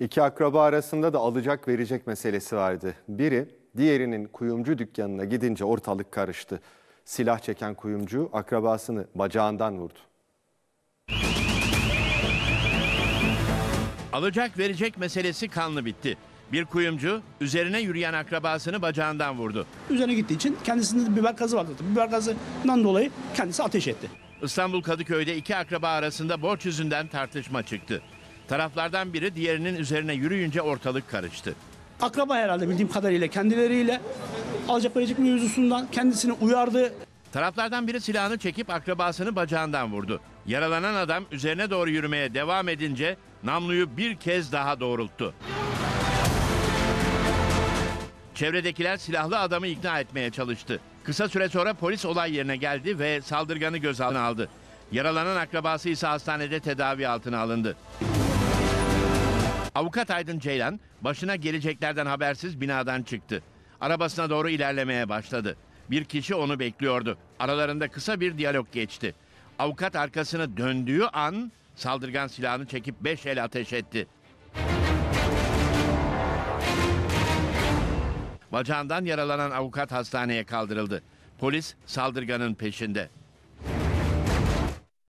İki akraba arasında da alacak verecek meselesi vardı. Biri diğerinin kuyumcu dükkanına gidince ortalık karıştı. Silah çeken kuyumcu akrabasını bacağından vurdu. Alacak verecek meselesi kanlı bitti. Bir kuyumcu üzerine yürüyen akrabasını bacağından vurdu. Üzerine gittiği için kendisinde biber gazı vardı. Biber gazından dolayı kendisi ateş etti. İstanbul Kadıköy'de iki akraba arasında borç yüzünden tartışma çıktı. Taraflardan biri diğerinin üzerine yürüyünce ortalık karıştı. Akraba herhalde bildiğim kadarıyla kendileriyle alacak verecek mevzusundan kendisini uyardı. Taraflardan biri silahını çekip akrabasını bacağından vurdu. Yaralanan adam üzerine doğru yürümeye devam edince namluyu bir kez daha doğrulttu. Çevredekiler silahlı adamı ikna etmeye çalıştı. Kısa süre sonra polis olay yerine geldi ve saldırganı gözaltına aldı. Yaralanan akrabası ise hastanede tedavi altına alındı. Avukat Aydın Ceylan başına geleceklerden habersiz binadan çıktı. Arabasına doğru ilerlemeye başladı. Bir kişi onu bekliyordu. Aralarında kısa bir diyalog geçti. Avukat arkasını döndüğü an saldırgan silahını çekip beş el ateş etti. Bacağından yaralanan avukat hastaneye kaldırıldı. Polis saldırganın peşinde.